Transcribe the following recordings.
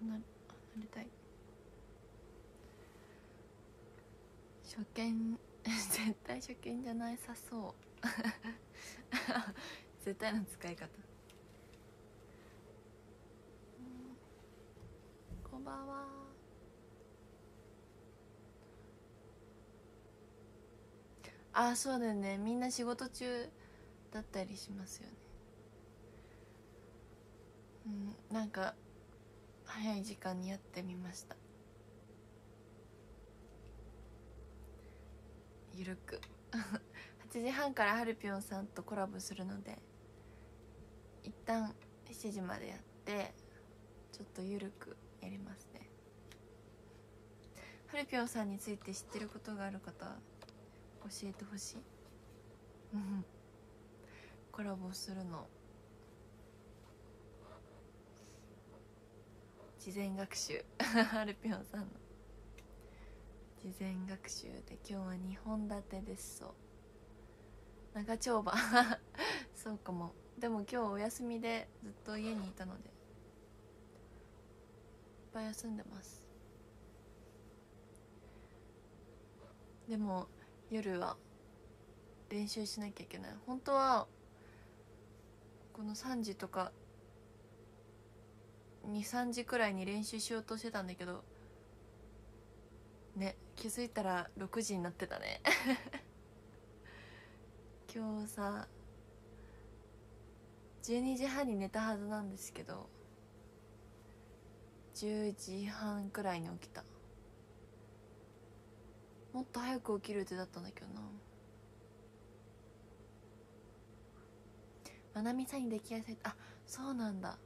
離れたい。初見。絶対初見じゃないさそう。絶対の使い方。こんばんは。あそうだよね。みんな仕事中だったりしますよね。うんなんか早い時間にやってみました。ゆるく。8時半からはるぴょんさんとコラボするので一旦7時までやってちょっとゆるくやりますね。はるぴょんさんについて知ってることがある方教えてほしい。コラボするの。事前学習。ハルピョンさんの。事前学習で今日は2本立てです。そう。長丁場。そうかも。でも今日お休みでずっと家にいたので。いっぱい休んでます。でも夜は練習しなきゃいけない。本当はこの3時とか23時くらいに練習しようとしてたんだけどね気づいたら6時になってたね。今日さ12時半に寝たはずなんですけど10時半くらいに起きた。もっと早く起きる予定だったんだけどな。まなみさんに出来合い。されたあそうなんだ。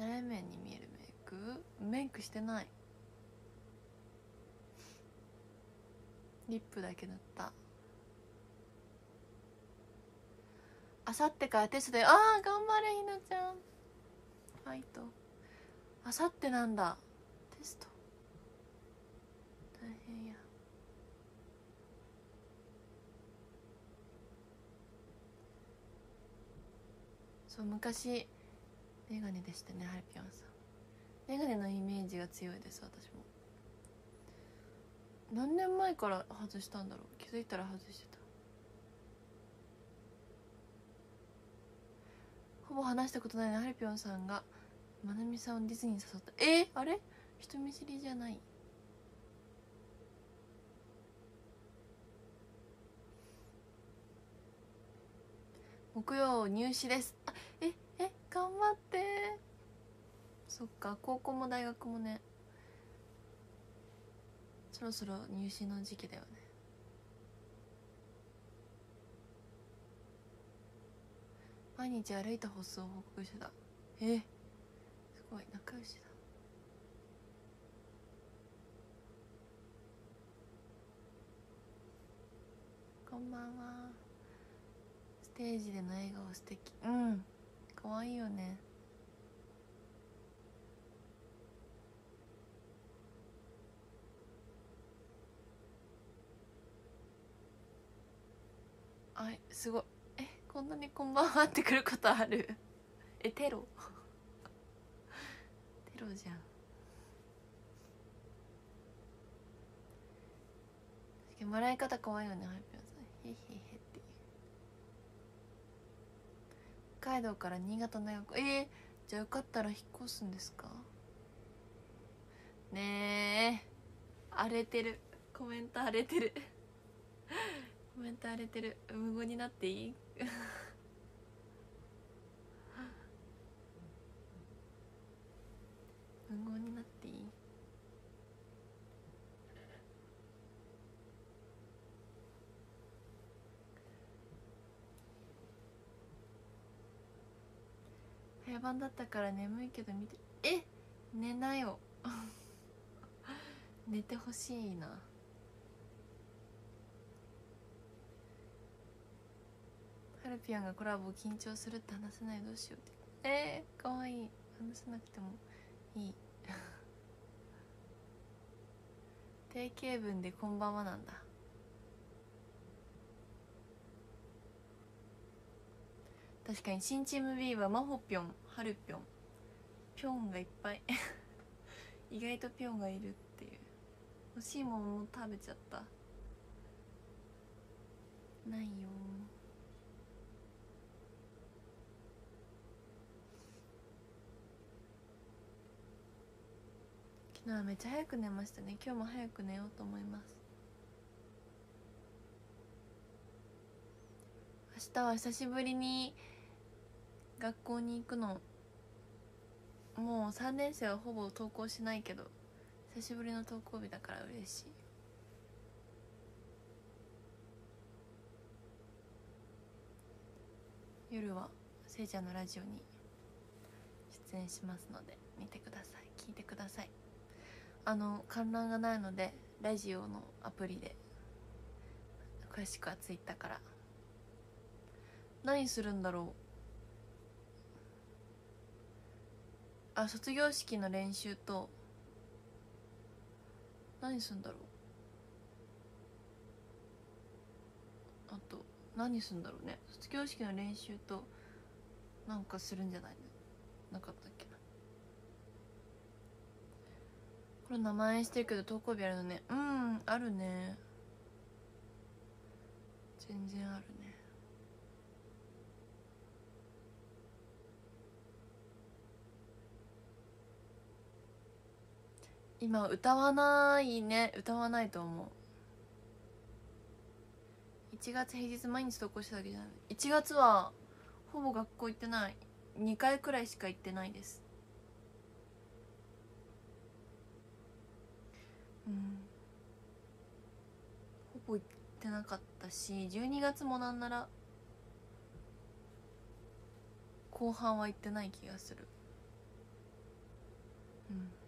タレ面に見えるメイク？メイクしてない。リップだけ塗った。あさってからテストでああ頑張れひなちゃん。ファイト。あさってなんだ。テスト。大変や。そう昔メガネでしたねハルピョンさん。メガネのイメージが強いです私も。何年前から外したんだろう？気づいたら外してた。ほぼ話したことないのにハルピョンさんが。まなみさんをディズニーに誘った。え？ー、あれ？人見知りじゃない。木曜入試です。あ頑張って。そっか高校も大学もね。そろそろ入試の時期だよね。毎日歩いた歩数を報告してた。え？すごい仲良しだ。こんばんは。ステージでの笑顔素敵。うん。可愛いよね。あすごい。えこんなにこんばんはってくることある？えテロ？テロじゃん。もらい方可愛いよねハイピョンさんへへへっていう北海道から新潟の大学えー、じゃあよかったら引っ越すんですか？ねえ荒れてる。コメント荒れてる。コメント荒れてる。無言になっていい無言になっていい早番だったから眠いけど見てえ？寝なよ。寝てほしいな。ハルピアンがコラボ緊張するって話せないどうしようって。え？ー、かわい。い話さなくてもいい。定型文で「こんばんは」なんだ。確かに新チーム B は真帆ぴょん。はるぴょん。ぴょんがいっぱい。意外とぴょんがいるっていう。欲しいものも食べちゃった。ないよ。昨日はめっちゃ早く寝ましたね。今日も早く寝ようと思います。明日は久しぶりに学校に行くのもう3年生はほぼ登校しないけど久しぶりの登校日だから嬉しい。夜はせいちゃんのラジオに出演しますので見てください。聞いてください。あの観覧がないのでラジオのアプリで詳しくはツイッターから。何するんだろう。あ卒業式の練習と。何すんだろう。あと何すんだろうね。卒業式の練習となんかするんじゃないの。なかったっけな。これ名前してるけど投稿日あるのね。うんあるね。全然あるね今歌わないね。歌わないと思う。1月平日毎日投稿しただけじゃない。1月はほぼ学校行ってない。2回くらいしか行ってないです。うん。ほぼ行ってなかったし12月もなんなら後半は行ってない気がする。うん。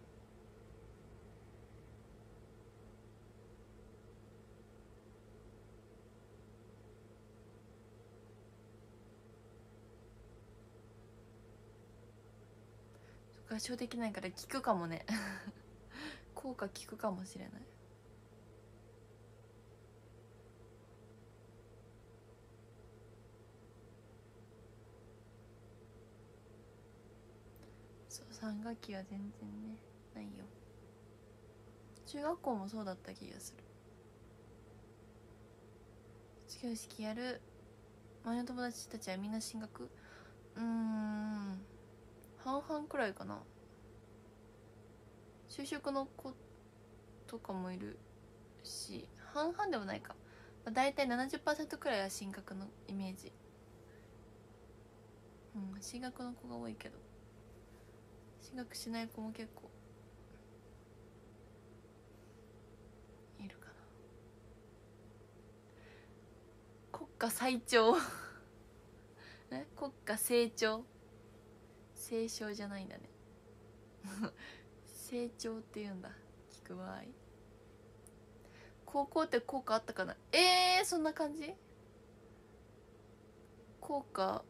合唱できないから聞くかもね。効果効くかもしれない。そう3学期は全然ねないよ。中学校もそうだった気がする。卒業式やる前の友達たちはみんな進学？うーん。半々くらいかな。就職の子とかもいるし半々でもないか、まあ、大体70%くらいは進学のイメージ。うん進学の子が多いけど。進学しない子も結構。いるかな。国家最長。え？国家成長。成長じゃないんだね。成長って言うんだ聞く場合。高校って効果あったかな？えー、そんな感じ？効果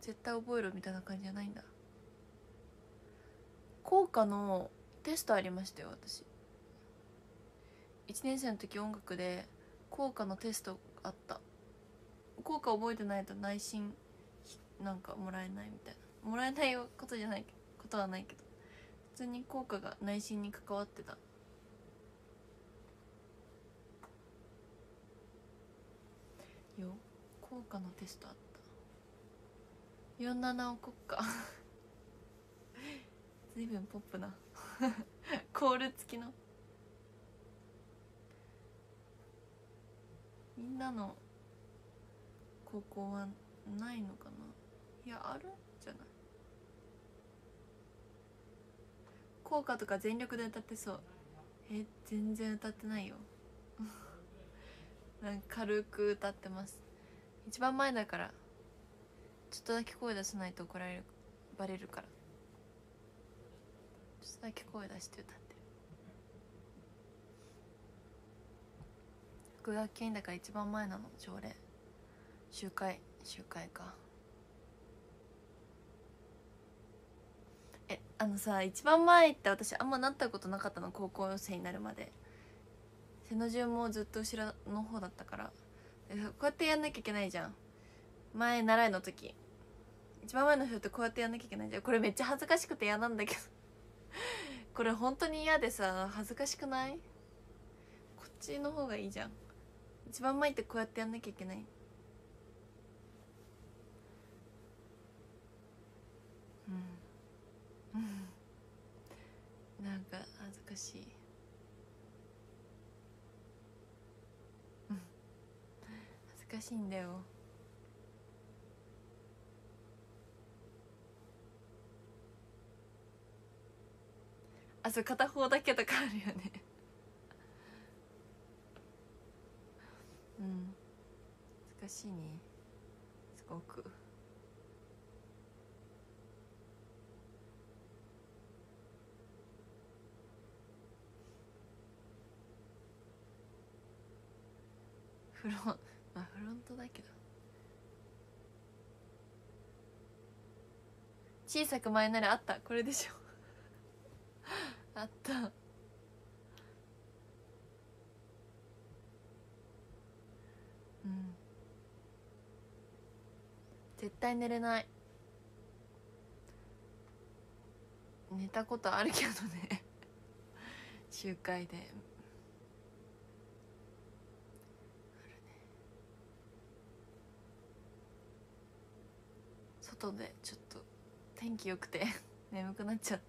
絶対覚えろみたいな感じじゃないんだ。効果のテストありましたよ私。1年生の時音楽で効果のテストあった。効果覚えてないと内心なんかもらえないみたいな。もらえないことじゃないことはないけど普通に効果が内心に関わってた。よ効果のテストあった。47を国家。随分ポップな。コール付きの。みんなの高校はないのかな？いやあるじゃない効果とか全力で歌ってそう。え全然歌ってないよ。なんか軽く歌ってます。一番前だからちょっとだけ声出さないと怒られるバレるから。ちょっとだけ声出して歌ってる。副学級委員だから一番前なの。朝礼集会。集会かえあのさ一番前って私あんまなったことなかったの高校生になるまで。背の順もずっと後ろの方だったから。こうやってやんなきゃいけないじゃん。前習いの時。一番前の人ってこうやってやんなきゃいけないじゃん。これめっちゃ恥ずかしくて嫌なんだけど。これ本当に嫌でさ恥ずかしくない？こっちの方がいいじゃん。一番前ってこうやってやんなきゃいけない。うん。なんか恥ずかしい。うん。恥ずかしいんだよ。あそう片方だけとかあるよね。うん。難しいね。すごく。フロンまあフロントだけど。小さく前ならあった。これでしょ。あった。うん。絶対寝れない。寝たことあるけどね。集会であるね外でちょっと天気良くて 眠くなっちゃった。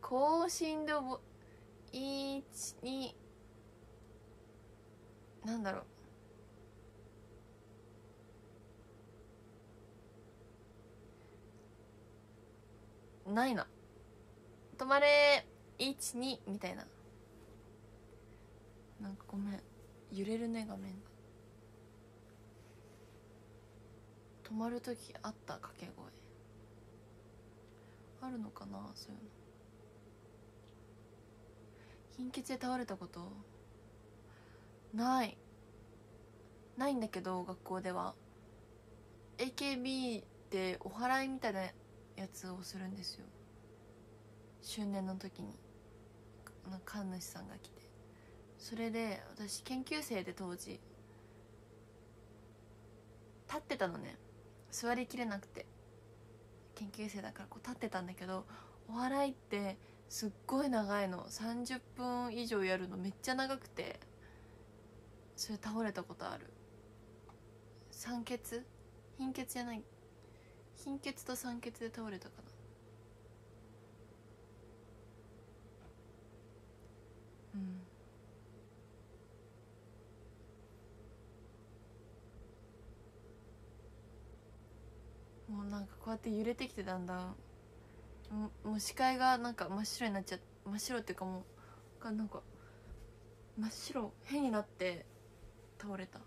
高振動ボ1 2なんだろう。ないな止まれ12みたいな。なんかごめん。揺れるね画面が。止まる時あった掛け声。あるのかなそういうの。貧血で倒れたこと？ない。ないんだけど学校では。AKB でお祓いみたいなやつをするんですよ。周年の時に。神主さんが来て。それで私研究生で当時。立ってたのね。座りきれなくて。研究生だからこう立ってたんだけどお祓いってすっごい長いの。30分以上やるのめっちゃ長くて。それ倒れたことある。酸欠？貧血じゃない。貧血と酸欠で倒れたかな。うん。もうなんかこうやって揺れてきてだんだん。もう視界がなんか真っ白になっちゃ真っ白っていうかもうなんか真っ白変になって倒れた。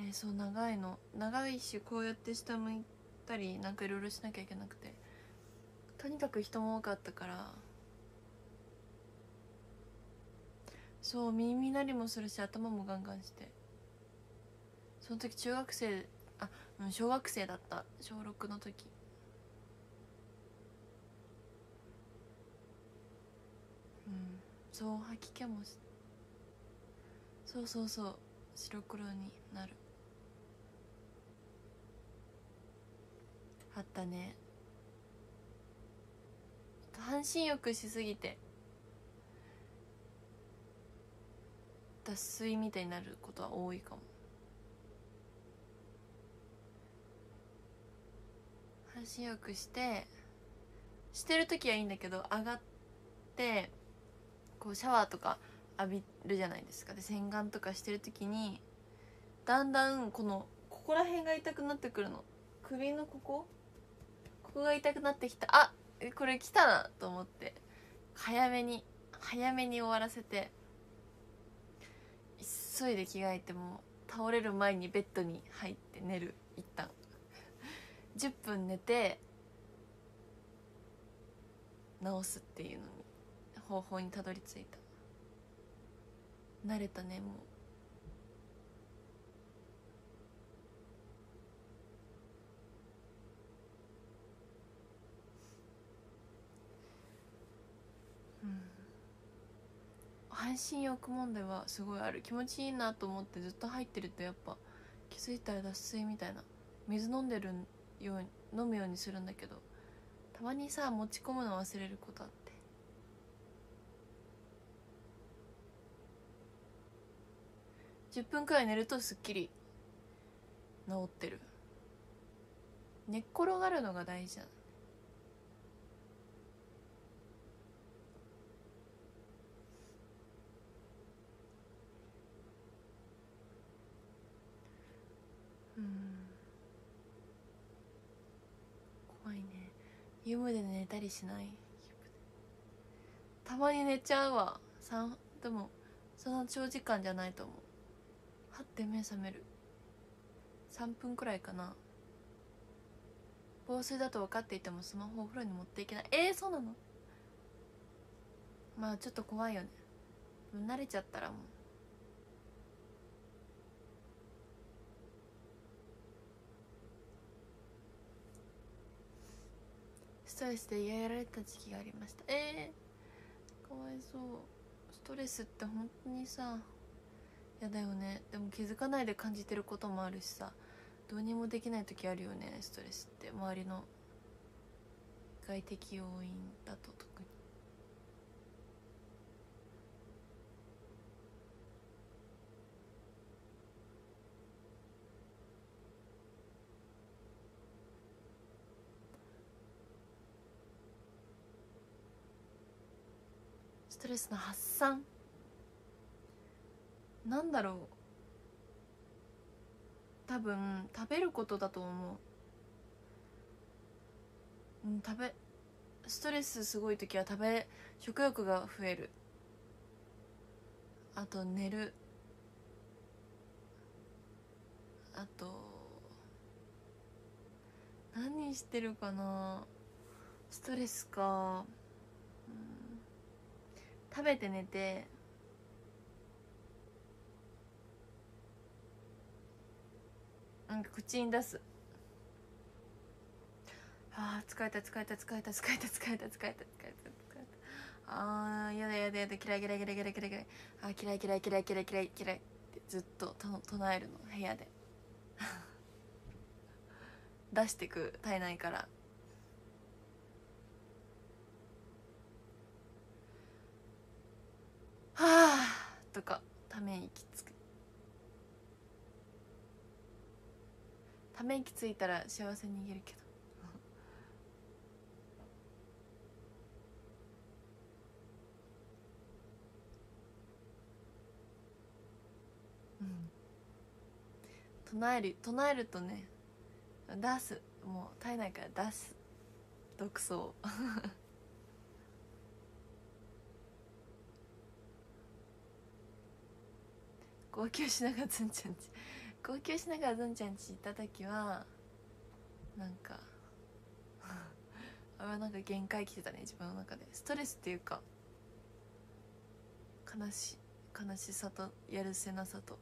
えー、そう長いの。長いしこうやって下向いたりなんかいろいろしなきゃいけなくて。とにかく人も多かったから。そう耳鳴りもするし頭もガンガンして。その時中学生あ小学生だった。小6の時。うん。そう吐き気もそうそうそう。白黒になる。あったね。半身浴しすぎて。脱水みたいになることは多いかも。半身浴してしてる時はいいんだけど上がってこうシャワーとか浴びるじゃないですか。で洗顔とかしてる時にだんだんこのここら辺が痛くなってくるの。首のここ？ここが痛くなってきた。あこれ来たなと思って早めに早めに終わらせて急いで着替えても倒れる前にベッドに入って寝る一旦。10分寝て治すっていうのに方法にたどり着いた。慣れたねもう。うん。半身浴問題はすごいある。気持ちいいなと思ってずっと入ってるとやっぱ気づいたら脱水みたいな。水飲んでるように飲むようにするんだけどたまにさ持ち込むの忘れることあって。10分くらい寝るとすっきり治ってる。寝っ転がるのが大事なうん怖いね湯船で寝たりしない？たまに寝ちゃうわ。でもそんな長時間じゃないと思う。はって目覚める。3分くらいかな。防水だと分かっていてもスマホお風呂に持っていけない。えー、そうなの？まあちょっと怖いよね。慣れちゃったらもう。ストレスで嫌やられた時期がありました。えー、かわいそう。ストレスって本当にさ嫌だよね。でも気づかないで感じてることもあるしさ。どうにもできない時あるよねストレスって。周りの外的要因だと特に。トレスの発散。なんだろう。多分食べることだと思う。うん食べストレスすごい時は食べ食欲が増える。あと寝る。あと何してるかな。ストレスか、食べて寝て。なんか口に出す。あー疲れた疲れた疲れた疲れた疲れた疲れた疲れた疲れた。あーやだやだやだ嫌い嫌い嫌い嫌い嫌い嫌い。あー嫌い嫌い嫌い嫌い嫌い嫌い。ってずっとと唱えるの部屋で。出してく体内から。はあとかため息つく。ため息ついたら幸せに逃げるけど。うん。唱える唱えるとね出す。もう体内から出す。毒素号泣しながらずんちゃんち。号泣しながらずんちゃんち行った時はなんか あれはなんか限界来てたね自分の中で。ストレスっていうか悲し悲しさとやるせなさと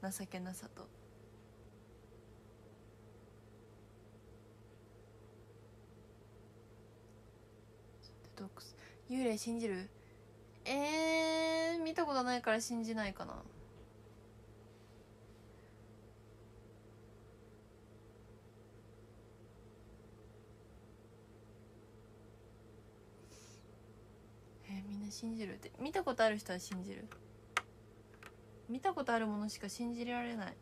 情けなさと。幽霊信じる？えー、見たことないから信じないかなえー、みんな。信じるって見たことある人は信じる。見たことあるものしか信じられない。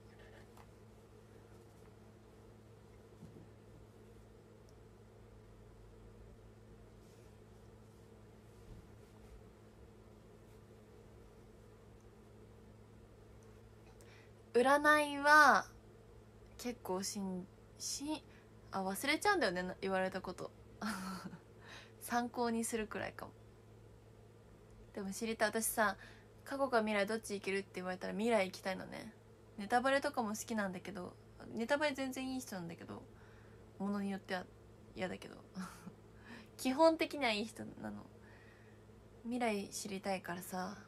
占いは結構しんしあ忘れちゃうんだよね言われたこと。参考にするくらいかも。でも知りたい。私さ過去か未来どっち行けるって言われたら未来行きたいのね。ネタバレとかも好きなんだけどネタバレ全然いい人なんだけどものによっては嫌だけど。基本的にはいい人なの。未来知りたいからさ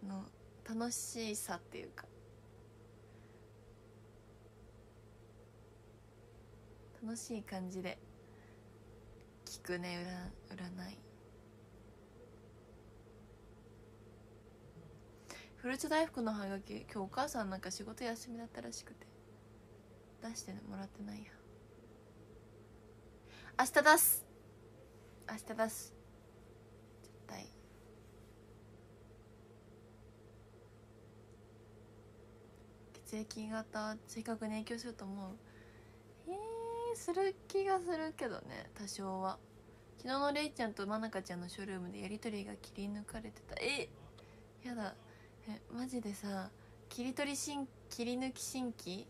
その楽しさっていうか。楽しい感じで聞くね占占い。フルーツ大福のハガキ今日お母さんなんか仕事休みだったらしくて。出してもらってないや。明日出す。明日出す。絶対。血液型性格に影響すると思う。えー、する気がするけどね。多少は。昨日のレイちゃんとまなかちゃんのショールームでやり取りが切り抜かれてた。えやだ。えマジでさ切り取り新切り抜き新規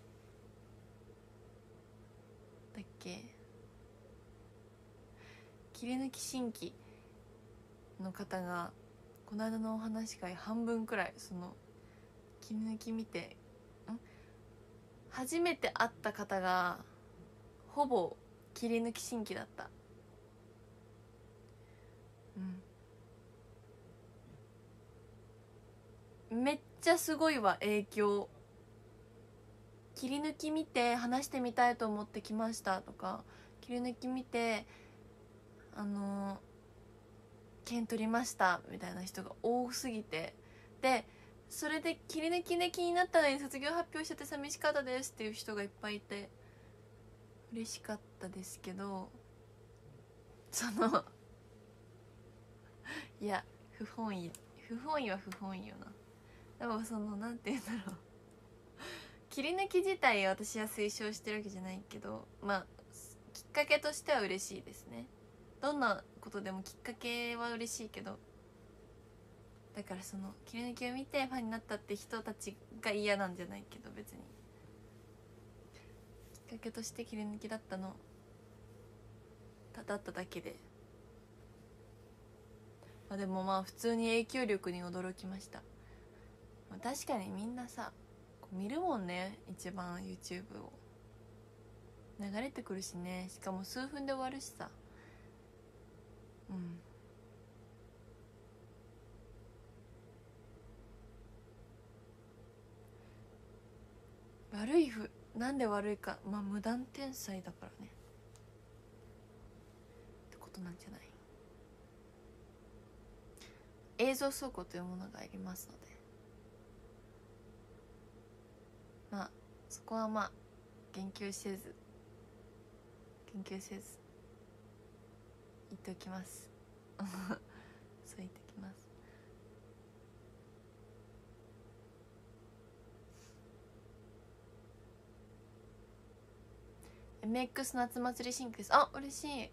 だっけ？切り抜き新規の方がこの間のお話し会半分くらいその切り抜き見てん？初めて会った方がほぼ切り抜き新規だったうんめっちゃすごいわ影響。切り抜き見て話してみたいと思って来ましたとか。切り抜き見てあの剣取りましたみたいな人が多すぎて。でそれで切り抜きで気になったのに卒業発表してて寂しかったですっていう人がいっぱいいて。嬉しかったですけど。そのいや不本意。不本意は不本意よな。でもそのなんて言うんだろう。切り抜き自体私は推奨してるわけじゃないけどまあきっかけとしては嬉しいですね。どんなことでもきっかけは嬉しいけどだからその切り抜きを見てファンになったって人たちが嫌なんじゃないけど別に。きっかけとして切り抜きだったのだっただけで。まあ、でもまあ普通に影響力に驚きました、まあ、確かにみんなさ見るもんね一番 YouTube を。流れてくるしねしかも数分で終わるしさ。うん。悪いふなんで悪いかまあ無断天才だからね。ってことなんじゃない？映像倉庫というものがありますのでまあそこはまあ言及せず言及せず言っておきます。そう言っておきます。MX 夏祭り新規です。あ嬉しい。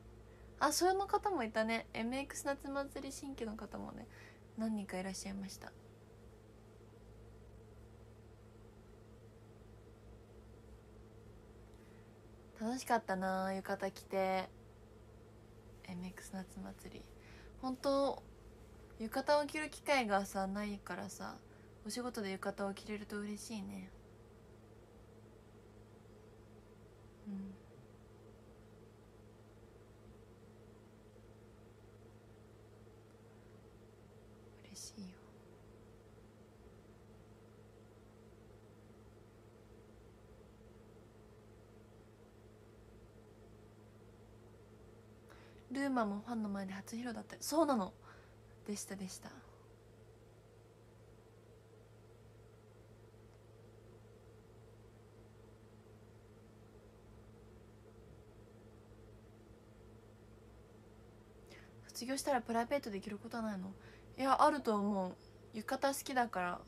あそういうの方もいたね。MX 夏祭り新規の方もね何人かいらっしゃいました。楽しかったな浴衣着て。MX 夏祭り。本当浴衣を着る機会がさないからさお仕事で浴衣を着れると嬉しいね。うん。いいよ。ルーマもファンの前で初披露だった。そうなの。でしたでした。卒業したらプライベートできることはないの？いやあると思う。浴衣好きだから。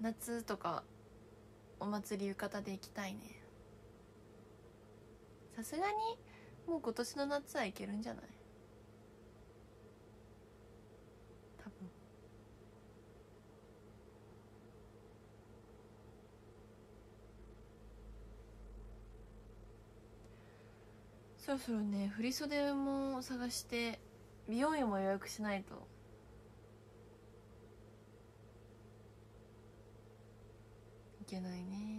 夏とかお祭り浴衣で行きたいね。さすがにもう今年の夏はいけるんじゃない？多分。そろそろね振袖も探して美容院も予約しないと。いけないね。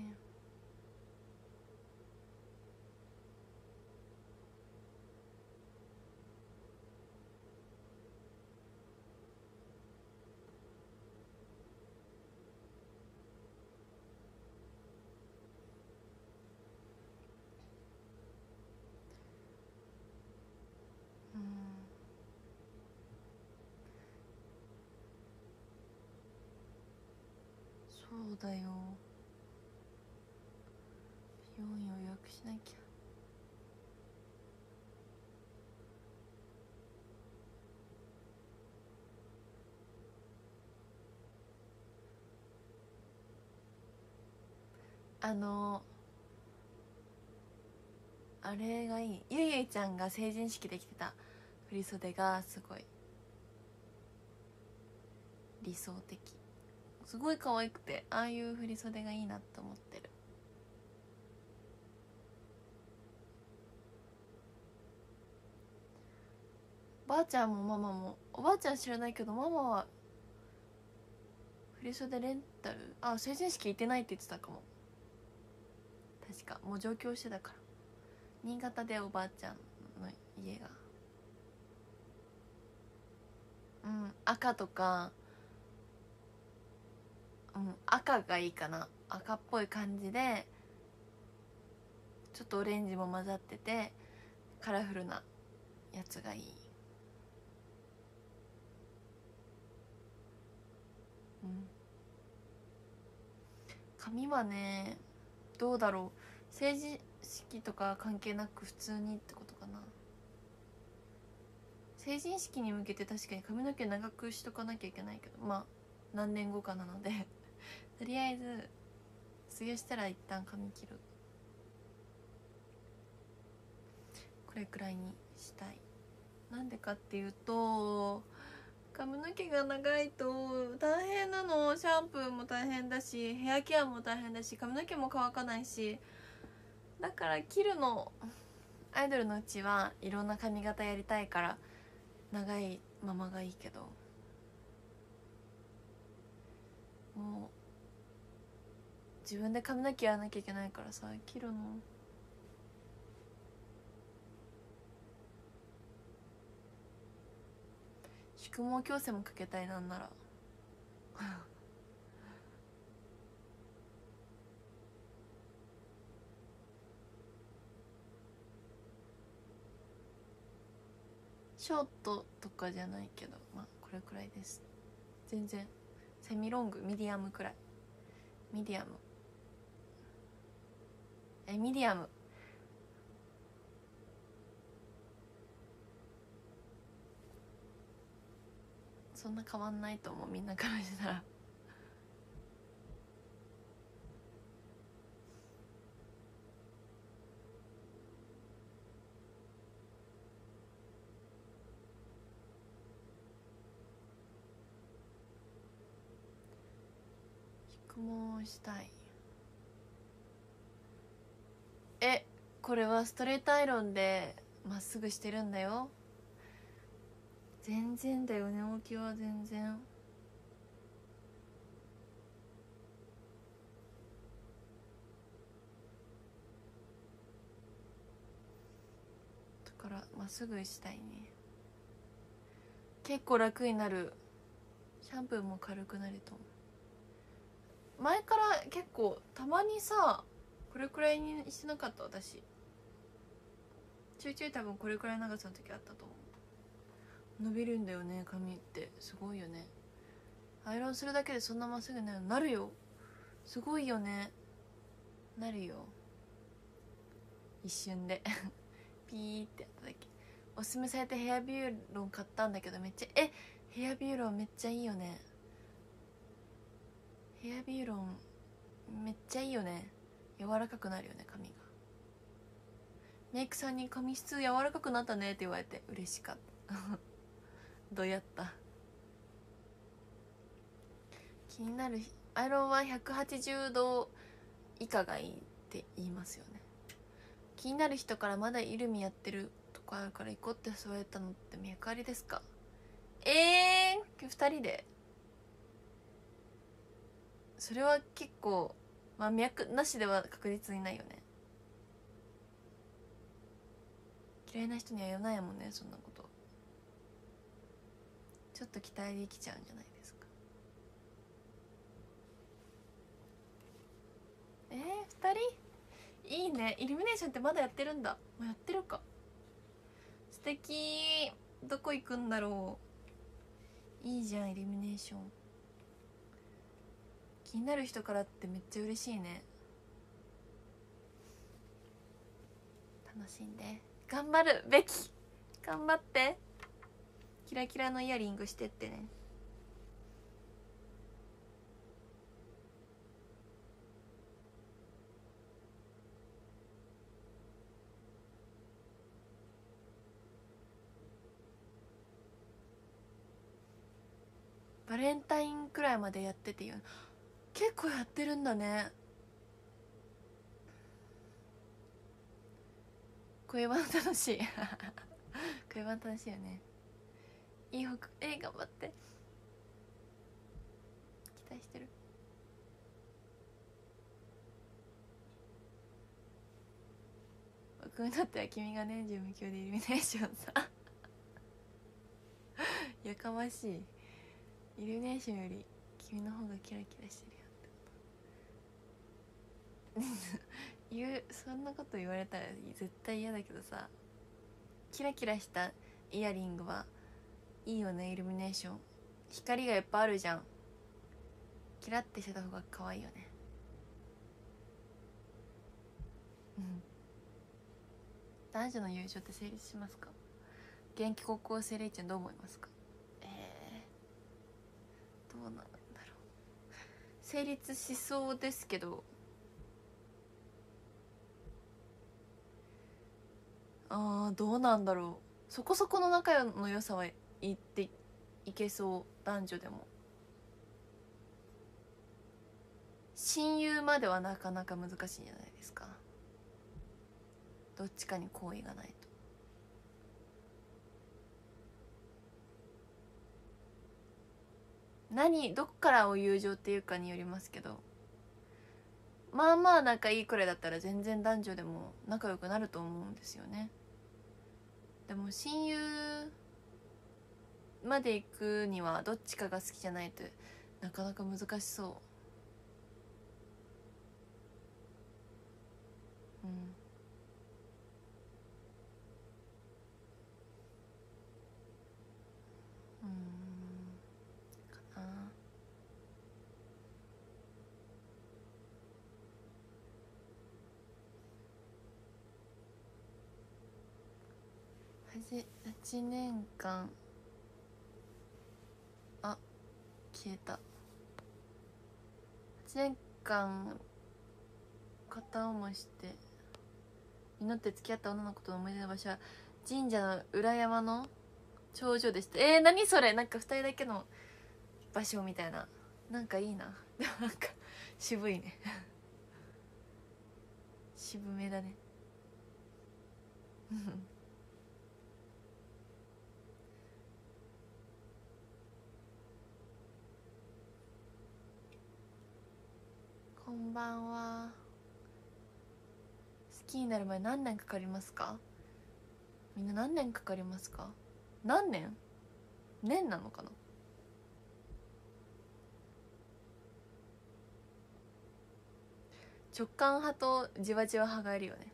そうだよ。美容院を予約しなきゃ。あのあれがいい。ゆいゆいちゃんが成人式できてた。振袖がすごい。理想的。すごい可愛くてああいう振り袖がいいなって思ってる。ばあちゃんもママもおばあちゃん知らないけどママは振り袖レンタルあ成人式行ってないって言ってたかも。確かもう上京してたから。新潟でおばあちゃんの家が。うん赤とかうん。赤がいいかな。赤っぽい感じでちょっとオレンジも混ざっててカラフルなやつがいい。うん。髪はねどうだろう。成人式とか関係なく普通にってことかな。成人式に向けて確かに髪の毛長くしとかなきゃいけないけど。まあ何年後かなので。とりあえず卒業したら一旦髪切る。これくらいにしたい。なんでかっていうと髪の毛が長いと大変なの。シャンプーも大変だしヘアケアも大変だし髪の毛も乾かないし。だから切るのアイドルのうちはいろんな髪型やりたいから長いままがいいけど。もう自分で髪の毛やらなきゃいけないからさ切るの。宿毛矯正もかけたいなんなら。ショートとかじゃないけどまあこれくらいです。全然セミロングミディアムくらい。ミディアム。えミディアム。そんな変わんないと思うみんなからしたら。育毛したいえこれはストレートアイロンでまっすぐしてるんだよ。全然だよ寝起きは全然。だからまっすぐしたいね。結構楽になる。シャンプーも軽くなると思う。前から結構たまにさこれくらいにしてなかった？私。ちょいちょい多分これくらい長さの時あったと思う。伸びるんだよね髪って。すごいよね。アイロンするだけでそんなまっすぐになるなるよ。すごいよね。なるよ。一瞬で。ピーってやっただけ。おすすめされてヘアビューロン買ったんだけどめっちゃえヘアビューロンめっちゃいいよね。ヘアビューロンめっちゃいいよね。柔らかくなるよね髪が。メイクさんに髪質柔らかくなったねって言われて嬉しかった。どうやった。気になるアイロンは180度以下がいいって言いますよね。気になる人からまだイルミやってるとこあるから行こうって誘われたのって脈ありですか。ええー、2人で。それは結構まあ脈なしでは確実にないよね。嫌いな人には言わないもんねそんなこと。ちょっと期待できちゃうんじゃないですか。えー、2人？いいね。イルミネーションってまだやってるんだ。もうやってるか。素敵。どこ行くんだろう。いいじゃんイルミネーション気になる人からってめっちゃ嬉しいね。楽しんで。頑張るべき。頑張って。キラキラのイヤリングしてってね。バレンタインくらいまでやってて言う結構やってるんだね。恋バナ楽しい。恋バナ楽しいよね。いい服えー、頑張って。期待してる。僕にとっては君が年中無休でイルミネーションさ。やかましい。イルミネーションより君の方がキラキラしてるよってこと。言うそんなこと言われたら絶対嫌だけどさキラキラしたイヤリングはいいよねイルミネーション。光がいっぱいあるじゃん。キラってしてた方が可愛いよね。うん。男女の友情って成立しますか？現役高校生レイちゃんどう思いますか？えどうなんだろう。成立しそうですけどあーどうなんだろう。そこそこの仲の良さは言っていけそう男女でも。親友まではなかなか難しいんじゃないですか。どっちかに好意がないと。何どっからを友情っていうかによりますけど。まあまあ仲いいくらいだったら全然男女でも仲良くなると思うんですよね。でも親友まで行くにはどっちかが好きじゃないとなかなか難しそう。うん。8年間。あ消えた。8年間片思いして祈って付き合った女の子と思い出の場所は神社の裏山の頂上でした。えー、何それ？なんか2人だけの場所みたいな。なんかいいな。なんか渋いね。渋めだね。こ んんばんは好きになる前何年かかりますか？みんな何年かかりますか？何年？年なのかな？直感派とじわじわ派がいるよね。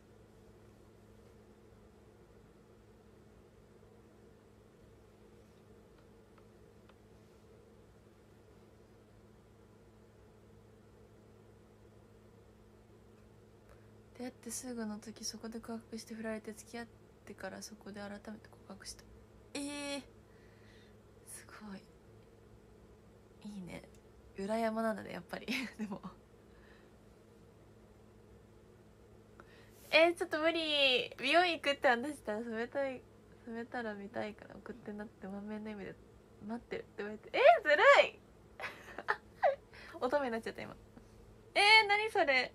出会ってすぐの時そこで告白して振られて付き合ってからそこで改めて告白した。ええー、すごい。いいね。裏山なんだねやっぱり。でも。えー、ちょっと無理。美容院行くって話したら染めたい染めたら見たいから送ってなって満面の意味で。待ってるって言われて。えー、ずるい。乙女になっちゃった今。えー、何それ。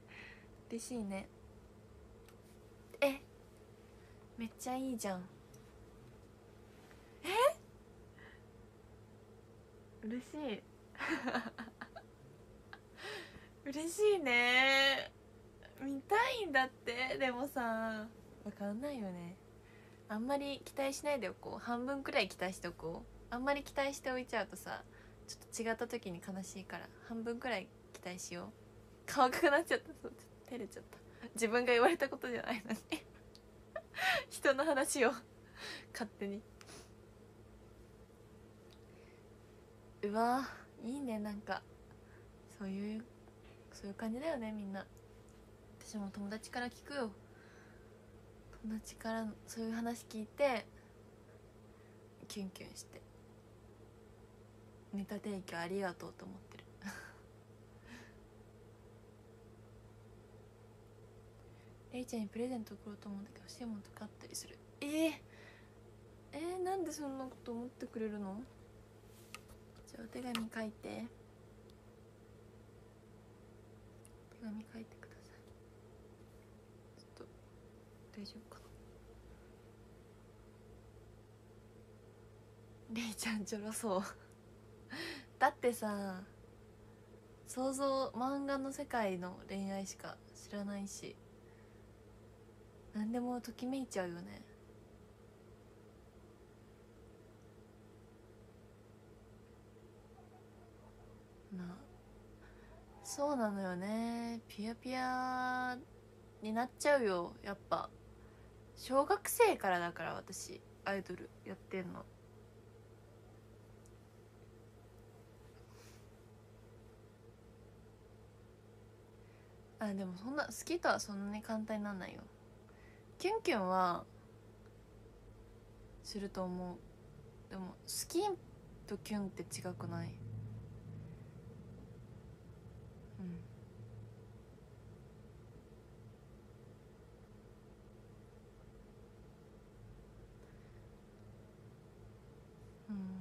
嬉しいね。えめっちゃいいじゃん。え？嬉しい。嬉しいね。見たいんだって。でもさ分かんないよね。あんまり期待しないでおこう。半分くらい期待しておこう。あんまり期待しておいちゃうとさちょっと違った時に悲しいから半分くらい期待しよう。顔赤くなっちゃった。そう照れちゃった。自分が言われたことじゃないのに。人の話を勝手に。うわいいねなんか。そういうそういう感じだよねみんな。私も友達から聞くよ。友達からそういう話聞いてキュンキュンして。ネタ提供ありがとうと思ってる。レイちゃんにプレゼント送ろうと思うんだけど欲しいものとかあったりする？えー、えー、なんでそんなこと思ってくれるの？じゃあお手紙書いて。手紙書いてください。ちょっと大丈夫かな？レイちゃんちょろそう。だってさ想像漫画の世界の恋愛しか知らないし何でもときめいちゃうよね。なそうなのよね。ピュアピュアになっちゃうよやっぱ。小学生からだから私アイドルやってんの。あでもそんな好きとはそんなに簡単になんないよ。キュンキュンはすると思う。でも好きとキュンって違くない？うん。うん。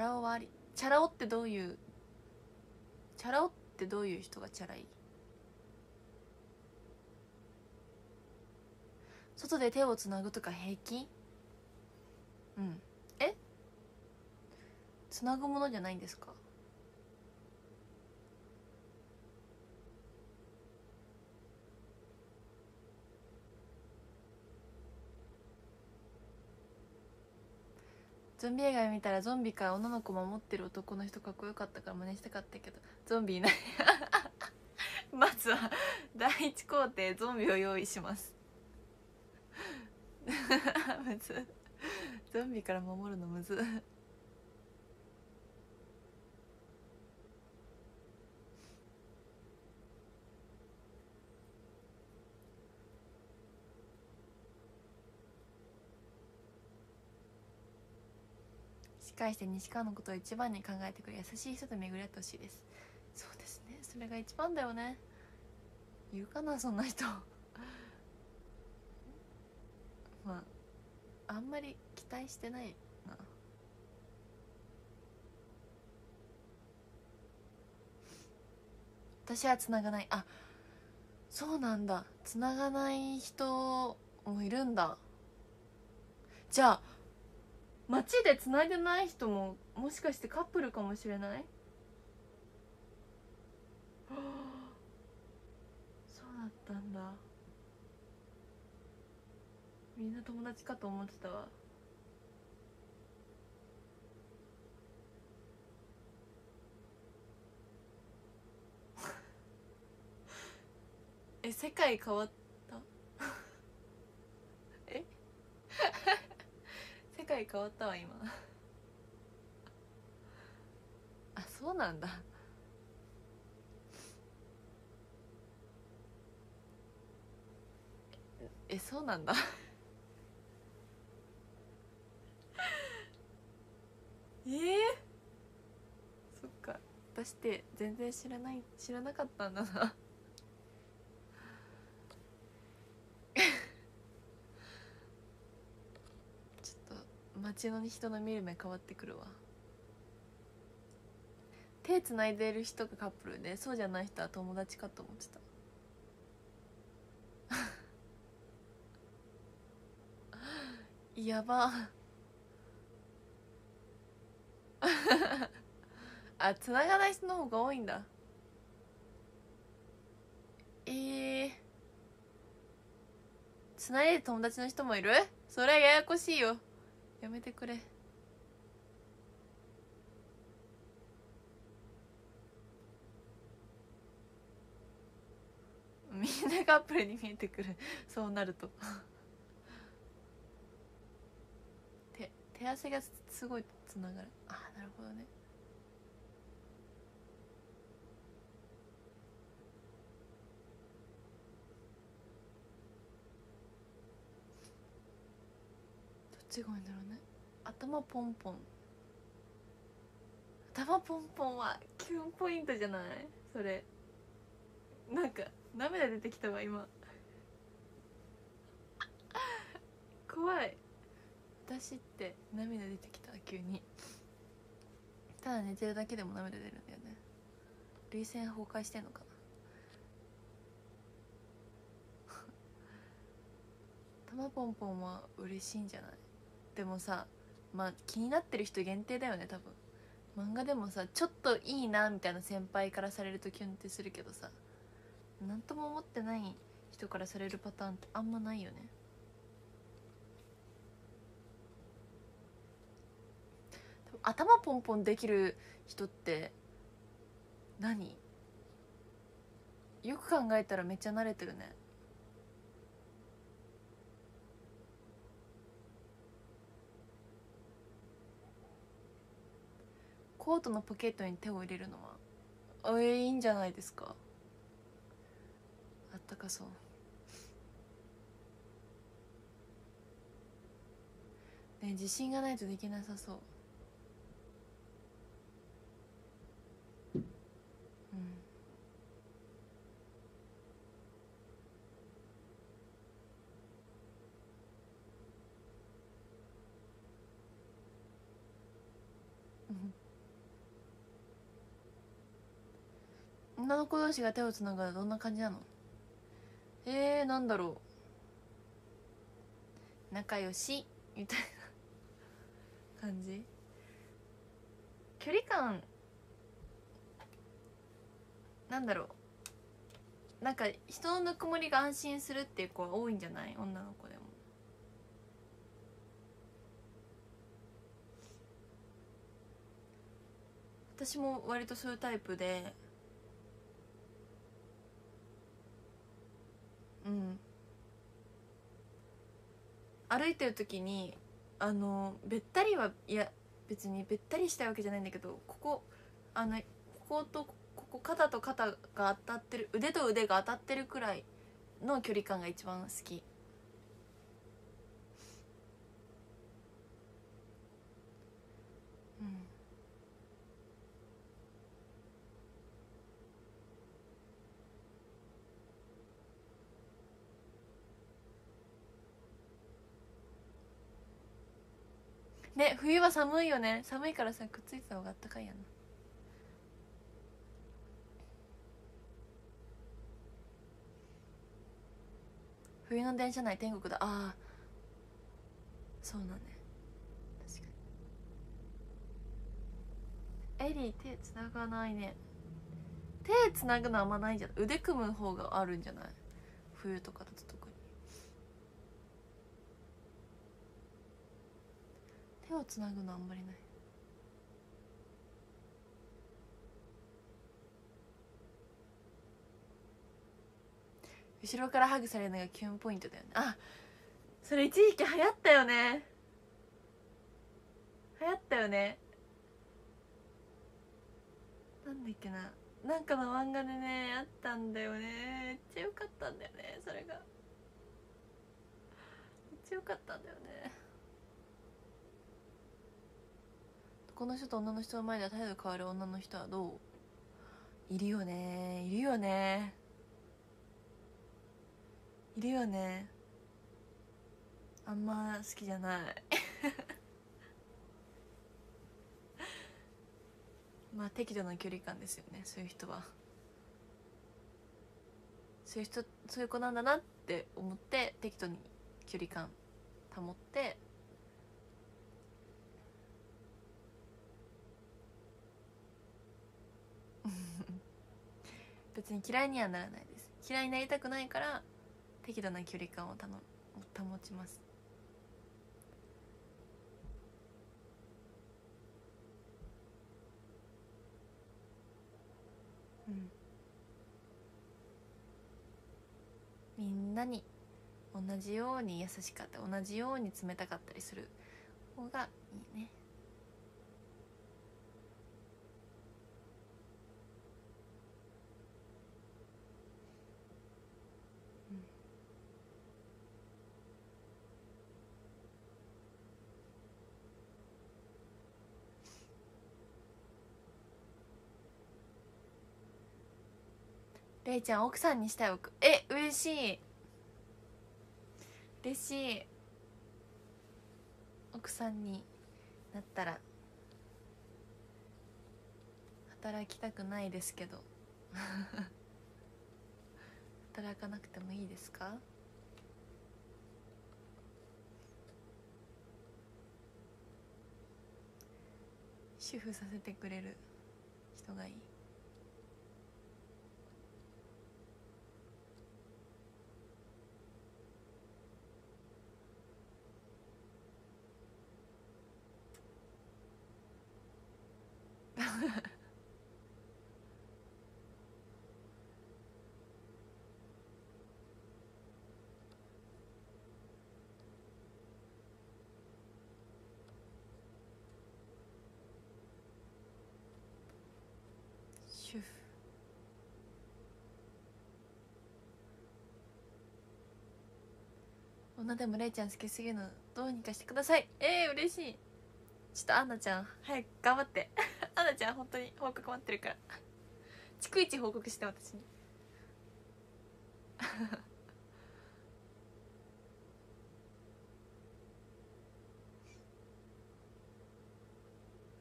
ラ男はありチャラ男ってどういうチャラ男ってどういう人がチャラい？外で手をつなぐとか平気？うん。え？つなぐものじゃないんですか？ゾンビ映画見たらゾンビから女の子守ってる男の人かっこよかったから真似したかったけどゾンビいない。まずは第一工程ゾンビを用意します。むず。ゾンビから守るのむず。しっかりして西川のことを一番に考えてくれ優しい人と巡り合ってほしいです。そうですね。それが一番だよね。言うかなそんな人。まああんまり期待してないな。私はつながない。あそうなんだ。つながない人もいるんだ。じゃあ街でつないでない人ももしかしてカップルかもしれない？はあそうだったんだ。みんな友達かと思ってたわ。え世界変わった？え？界変わったわ今。あそうなんだ。えそうなんだ。えー、そっか。私って全然知らない知らなかったんだなちょっと街の人の見る目変わってくるわ。手つないでる人がカップルでそうじゃない人は友達かと思ってた。やば。あ繋がない人の方が多いんだ。えー、繋いで友達の人もいる？それはややこしいよ。やめてくれ。みんなカップルに見えてくる。そうなると。手手汗がすごいつながる。あなるほどね。ちが多いんだろうね。頭ポンポン。頭ポンポンはキュンポイントじゃない？それ。なんか涙出てきたわ今。怖い。私って涙出てきた急に。ただ寝てるだけでも涙出るんだよね。涙腺崩壊してんのかな。玉ポンポンは嬉しいんじゃない？でもさまあ気になってる人限定だよね多分。漫画でもさちょっといいなみたいな先輩からされるとキュンってするけどさ何とも思ってない人からされるパターンってあんまないよね。頭ポンポンできる人って何？よく考えたらめっちゃ慣れてるね。コートのポケットに手を入れるのはえいいんじゃないですか？あったかそう。ね自信がないとできなさそう。女の子同士が手をつなぐのはどんな感じなの？えー、なんだろう。仲良しみたいな感じ？距離感？なんだろう。なんか人のぬくもりが安心するっていう子は多いんじゃない？女の子でも。私も割とそういうタイプでうん。歩いてる時にあのべったりはいや別にべったりしたいわけじゃないんだけどここあのこことここ肩と肩が当たってる腕と腕が当たってるくらいの距離感が一番好き。ね冬は寒いよね。寒いからさくっついてた方があったかいやな。冬の電車内天国だ。ああ。そうなんね。確かに。エリー手つながないね。手つなぐのあんまないんじゃない？腕組む方があるんじゃない？冬とかだと特に手をつなぐのあんまりない。後ろからハグされるのがキュンポイントだよね。あそれ一時期流行ったよね。流行ったよね。なんだっけな。なんかの漫画でねあったんだよね。めっちゃ良かったんだよねそれが。めっちゃ良かったんだよね。この人と女の人の前で態度変わる女の人はどう？いるよね。いるよね。いるよね。あんま好きじゃない。まあ適度な距離感ですよねそういう人は。そういう人そういう子なんだなって思って適度に距離感保って 別に嫌いにはならないです。嫌いになりたくないから適度な距離感をたの保ちます。うん。なに同じように優しかった同じように冷たかったりする方がいいね。れいちゃん奥さんにしたい奥え嬉しい。嬉しい。奥さんになったら。働きたくないですけど。働かなくてもいいですか？主婦させてくれる人がいい。主婦女でもれいちゃん好きすぎるのどうにかしてください。えー、嬉しい。ちょっとアンナちゃん早く頑張ってアンナちゃん本当に報告待ってるから。逐一報告して私に。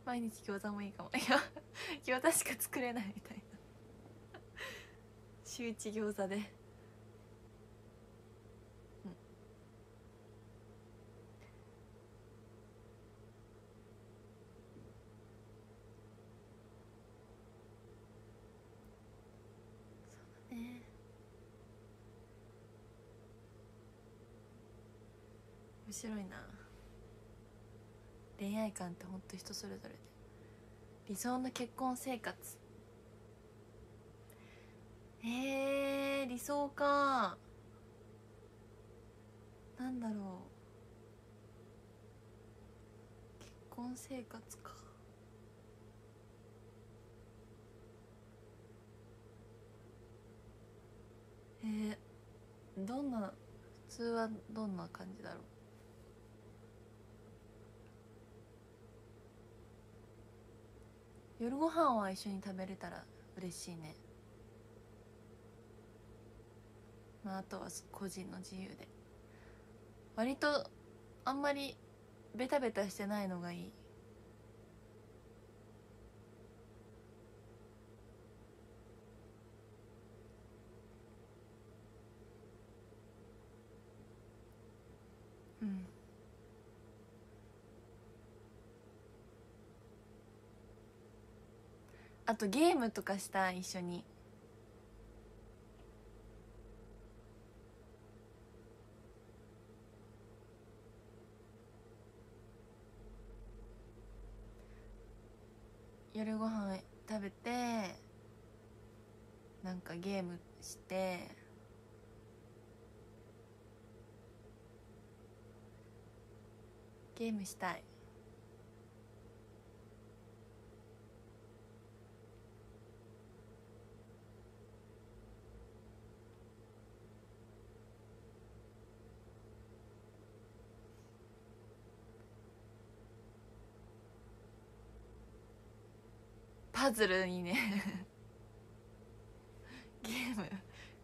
毎日餃子もいいかもいや 餃子しか作れないみたいな。週一餃子でうんそうだね面白いな。恋愛観ってほんと人それぞれで。理想の結婚生活。えー、理想か。なんだろう。結婚生活か。えー、どんな普通はどんな感じだろう。夜ご飯は一緒に食べれたら嬉しいね。まああとは個人の自由で。割とあんまりベタベタしてないのがいい。うん。あとゲームとかしたい一緒に。夜ご飯食べてなんかゲームして。ゲームしたい。パズルいいね。ゲーム。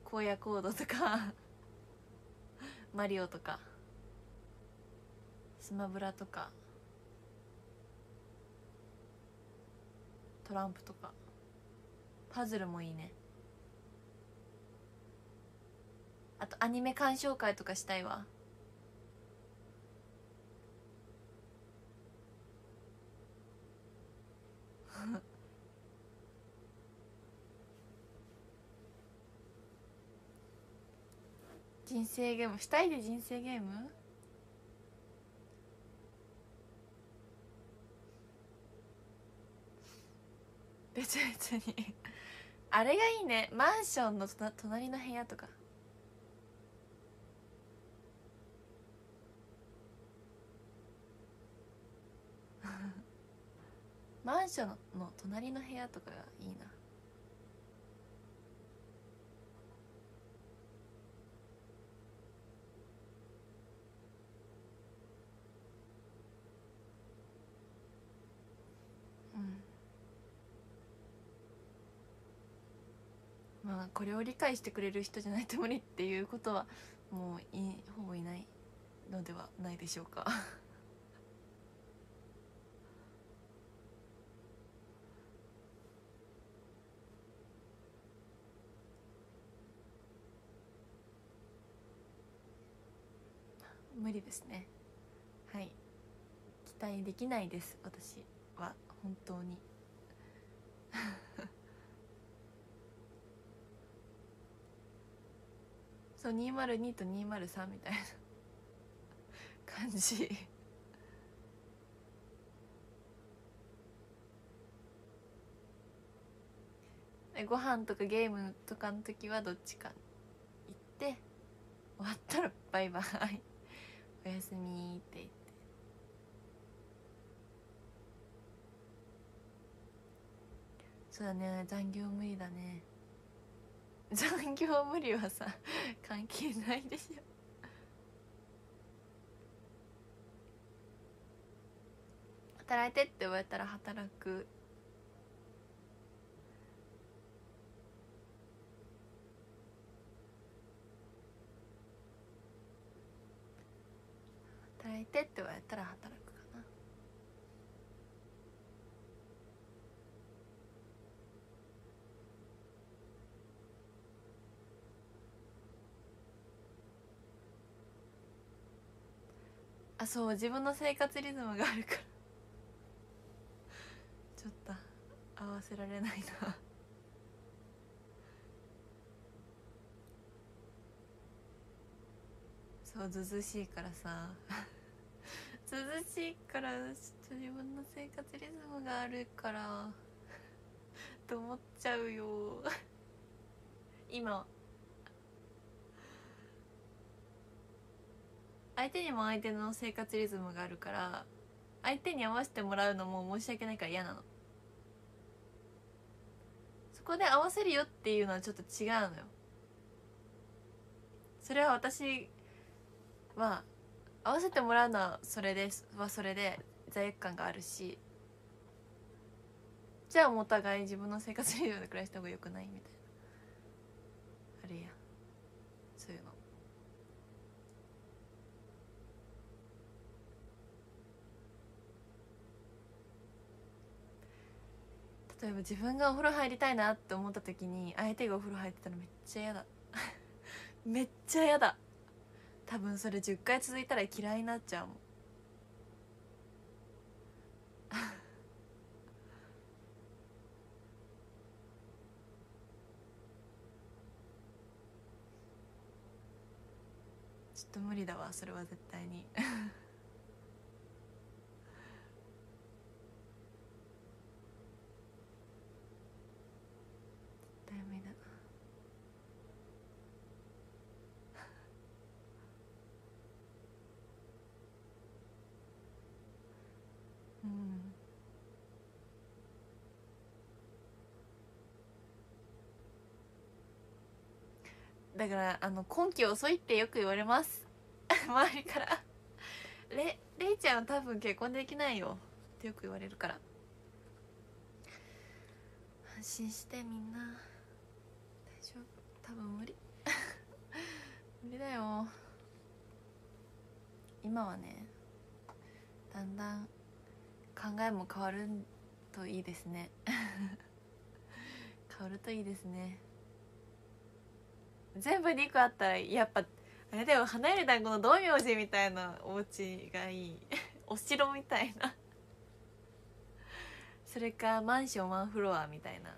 荒野コードとか。マリオとか。スマブラとか。トランプとか。パズルもいいね。あとアニメ鑑賞会とかしたいわ。人生ゲーム？2人で人生ゲーム？別ゃに。あれがいいね。マンションの隣の部屋とか。マンションの隣の部屋とかがいいな。まあこれを理解してくれる人じゃないと無理っていうことはもういほぼいないのではないでしょうか。無理ですね。はい。期待できないです。私は本当に。そう202と203みたいな 感じ。ご飯とかゲームとかの時はどっちか行って終わったらバイバイ。おやすみって言って。そうだね残業無理だね。残業無理はさ関係ないでしょ。働いてって言われたら働く。働いてって言われたら働くかなそう自分の生活リズムがあるから。ちょっと合わせられないな。そうずずしいからさ。涼しいからちょっと自分の生活リズムがあるから。と思っちゃうよ。今相手にも相手の生活リズムがあるから相手に合わせてもらうのも申し訳ないから嫌なの。そこで合わせるよっていうのはちょっと違うのよ。それは私は合わせてもらうのはそれですはそれで罪悪感があるしじゃあお互い自分の生活リズムで暮らした方がよくないみたいな。あれやそういうの例えば自分がお風呂入りたいなって思った時に相手がお風呂入ってたらめっちゃ嫌だ。めっちゃ嫌だ。多分それ10回続いたら嫌いになっちゃうもん。ちょっと無理だわそれは絶対に 絶対無理だなうんだからあの根気遅いってよく言われます。周りから。レレイちゃんは多分結婚できないよ。ってよく言われるから。安心してみんな。大丈夫？多分無理。無理だよ。今はねだんだん考えも変わるといいですね。変わるといいですね。全部2個あったらやっぱあれでも花より団子の道明寺みたいなお家がいい。お城みたいな。それかマンションワンフロアみたいな。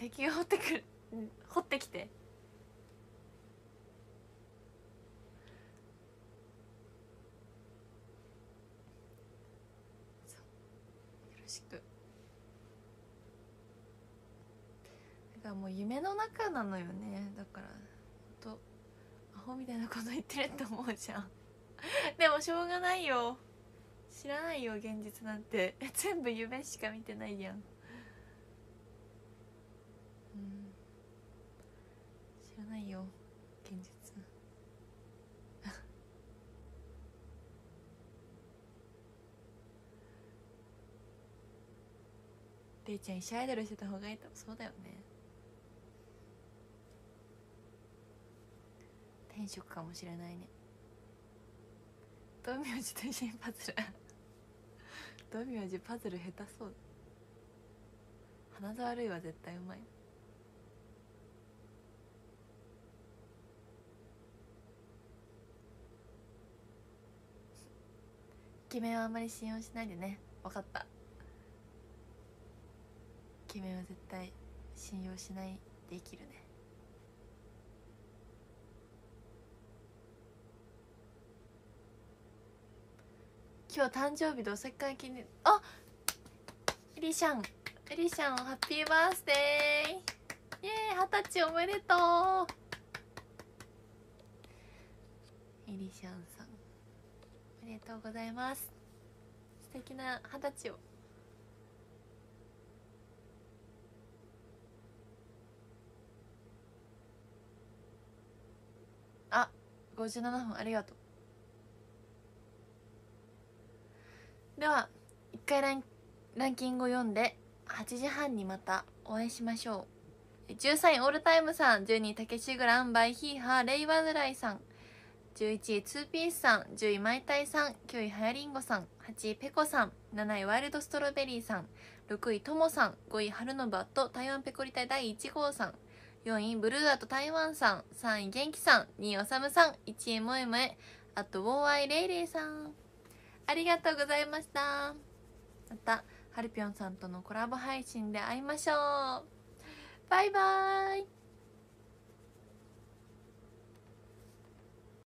石油掘ってくる。掘ってきて。よろしく。だからもう夢の中なのよね。だからほんとアホみたいなこと言ってるって思うじゃん。でもしょうがないよ。知らないよ現実なんて。全部夢しか見てないやん知らないよ現実。れいちゃん医者アイドルしてた方がいいとそうだよね。転職かもしれないね。道明寺と一緒にパズル。道明寺パズル下手そう。鼻ざ悪いは絶対うまい。イケメンはあんまり信用しないでね。分かった。イケメンは絶対信用しないで生きるね。今日誕生日でおせっかい記念あエリシャン。エリシャンハッピーバースデー。イエーイ二十歳おめでとう。エリシャンとうございます。素敵な二十歳を。あ五57分ありがとう。では一回ランランキングを読んで8時半にまたお会いしましょう。13位オールタイムさん。12位たけしグランバイヒーハーレイワズライさん。11位ツーピースさん10位マイタイさん9位はやりんごさん8位ペコさん7位ワイルドストロベリーさん6位ともさん5位春のバット台湾ペコリタイ第1号さん4位ブルーアート台湾さん3位元気さん2位おさむさん1位もえもえあとウォーアイレイレイさん。ありがとうございました。またはるぴょんさんとのコラボ配信で会いましょう。バイバイ。